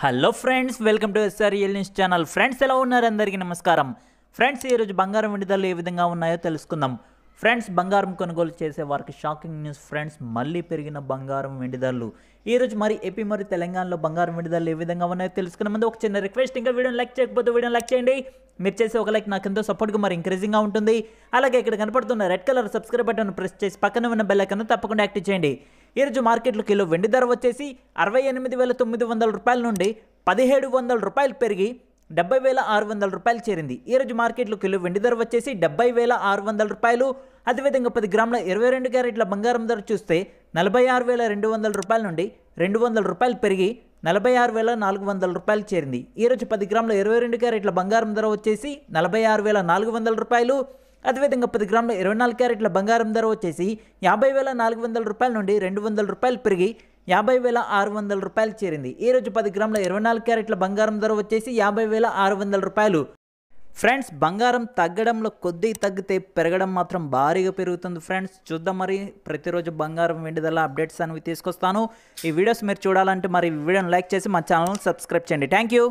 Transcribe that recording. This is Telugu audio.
Hello friends welcome to SRL news channel friends ఎలా ఉన్నారు? అందరికీ నమస్కారం. ఫ్రెండ్స్ ఈరోజు బంగారం విడుదల ఏ విధంగా ఉన్నాయో తెలుసుకుందాం. ఫ్రెండ్స్ బంగారం కొనుగోలు చేసే వారికి షాకింగ్ న్యూస్ ఫ్రెండ్స్ మళ్ళీ పెరిగిన బంగారం వెండిధరలు ఈరోజు మరి ఏపీ మరి తెలంగాణలో బంగారం వెండి ఏ విధంగా ఉన్నాయో తెలుసుకునే ముందు ఒక చిన్న రిక్వెస్ట్ ఇంకా వీడియోని లైక్ చేయకపోతే వీడియోని లైక్ చేయండి. మీరు చేసే ఒక లైక్ నాకు ఎంతో సపోర్ట్గా మరి ఇంక్రీజింగ్గా ఉంటుంది. అలాగే ఇక్కడ కనపడుతున్న red colour subscribe button press చేసి పక్కన ఉన్న బెల్ తప్పకుండా యాక్టివ్ చేయండి. ఈరోజు మార్కెట్లో కిలో వెండి ధర వచ్చేసి అరవై ఎనిమిది వేల తొమ్మిది వందల రూపాయల నుండి పదిహేడు వందల రూపాయలు పెరిగి డెబ్బై వేల ఆరు వందల రూపాయలు చేరింది. ఈరోజు మార్కెట్లో కిలో వెండి ధర వచ్చేసి డెబ్బై వేల ఆరు వందల రూపాయలు. అదేవిధంగా పది గ్రాముల ఇరవై రెండు క్యారెట్ల బంగారం ధర చూస్తే నలభై ఆరు వేల రెండు వందల రూపాయల నుండి రెండు వందల రూపాయలు పెరిగి నలభై ఆరు వేల నాలుగు వందల రూపాయలు చేరింది. ఈరోజు పది గ్రాముల ఇరవై రెండు క్యారెట్ల బంగారం ధర వచ్చేసి నలభై ఆరు వేల నాలుగు వందల రూపాయలు. అదేవిధంగా పది గ్రాముల ఇరవై నాలుగు క్యారెట్ల బంగారం ధర వచ్చేసి యాభై వేల నాలుగు వందల రూపాయల నుండి రెండు వందల రూపాయలు పెరిగి యాభై వేల ఆరు వందల రూపాయలు చేరింది. ఈరోజు పది గ్రాముల ఇరవై నాలుగు క్యారెట్ల బంగారం ధర వచ్చేసి యాభై వేల ఆరు వందల రూపాయలు. ఫ్రెండ్స్ బంగారం తగ్గడంలో కొద్ది తగ్గితే పెరగడం మాత్రం భారీగా పెరుగుతుంది ఫ్రెండ్స్. చూద్దాం మరి ప్రతిరోజు బంగారం వెండిదల అప్డేట్స్ అనేవి తీసుకొస్తాను. ఈ వీడియోస్ మీరు చూడాలంటే మరి ఈ వీడియోని లైక్ చేసి మా ఛానల్ని సబ్స్క్రైబ్ చేయండి. Thank you.